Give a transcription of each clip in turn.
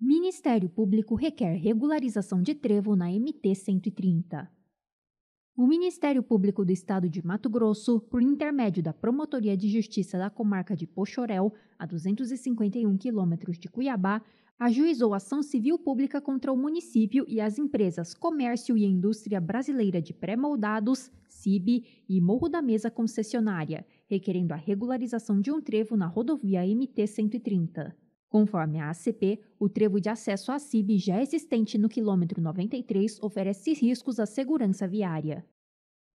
Ministério Público requer regularização de trevo na MT 130. O Ministério Público do Estado de Mato Grosso, por intermédio da Promotoria de Justiça da Comarca de Pochorel, a 251 quilômetros de Cuiabá, ajuizou ação civil pública contra o município e as empresas Comércio e Indústria Brasileira de Pré-Moldados, CIB e Morro da Mesa Concessionária, requerendo a regularização de um trevo na rodovia MT-130. Conforme a ACP, o trevo de acesso à CIB já existente no quilômetro 93 oferece riscos à segurança viária.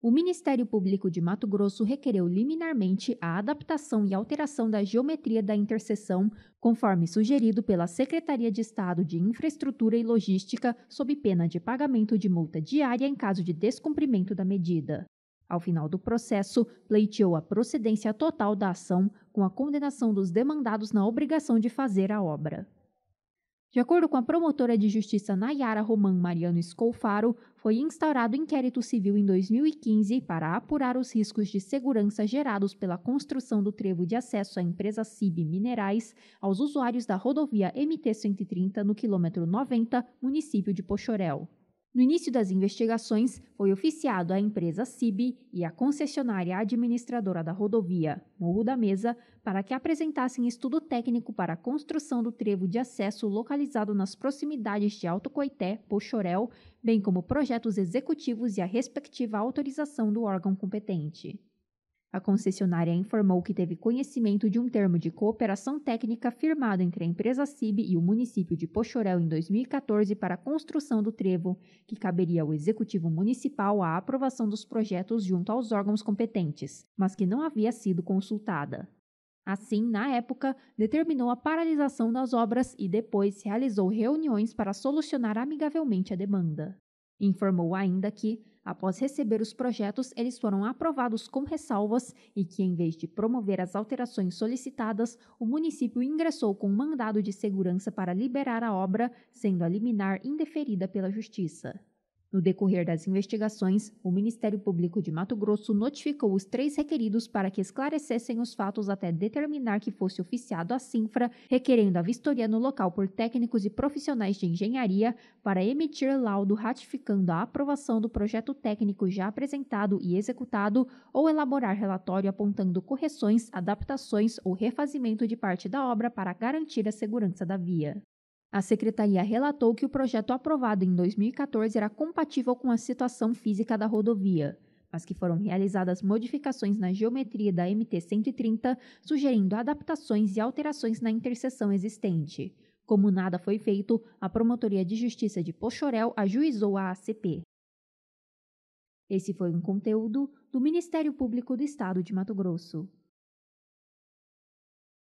O Ministério Público de Mato Grosso requereu liminarmente a adaptação e alteração da geometria da interseção, conforme sugerido pela Secretaria de Estado de Infraestrutura e Logística, sob pena de pagamento de multa diária em caso de descumprimento da medida. Ao final do processo, pleiteou a procedência total da ação, com a condenação dos demandados na obrigação de fazer a obra. De acordo com a promotora de justiça Nayara Roman Mariano Scolfaro, foi instaurado inquérito civil em 2015 para apurar os riscos de segurança gerados pela construção do trevo de acesso à empresa CIB Minerais aos usuários da rodovia MT-130 no quilômetro 90, município de Pochorel. No início das investigações, foi oficiado à empresa CIB e à concessionária administradora da rodovia, Morro da Mesa, para que apresentassem estudo técnico para a construção do trevo de acesso localizado nas proximidades de Alto Coité, Pochorel, bem como projetos executivos e a respectiva autorização do órgão competente. A concessionária informou que teve conhecimento de um termo de cooperação técnica firmado entre a empresa CIB e o município de Pochorel em 2014 para a construção do trevo, que caberia ao executivo municipal a aprovação dos projetos junto aos órgãos competentes, mas que não havia sido consultada. Assim, na época, determinou a paralisação das obras e depois realizou reuniões para solucionar amigavelmente a demanda. Informou ainda que, Após receber os projetos, eles foram aprovados com ressalvas e que, em vez de promover as alterações solicitadas, o município ingressou com um mandado de segurança para liberar a obra, sendo a liminar indeferida pela Justiça. No decorrer das investigações, o Ministério Público de Mato Grosso notificou os três requeridos para que esclarecessem os fatos até determinar que fosse oficiado a Sinfra, requerendo a vistoria no local por técnicos e profissionais de engenharia para emitir laudo ratificando a aprovação do projeto técnico já apresentado e executado ou elaborar relatório apontando correções, adaptações ou refazimento de parte da obra para garantir a segurança da via. A secretaria relatou que o projeto aprovado em 2014 era compatível com a situação física da rodovia, mas que foram realizadas modificações na geometria da MT-130, sugerindo adaptações e alterações na interseção existente. Como nada foi feito, a Promotoria de Justiça de Pochorel ajuizou a ACP. Esse foi um conteúdo do Ministério Público do Estado de Mato Grosso.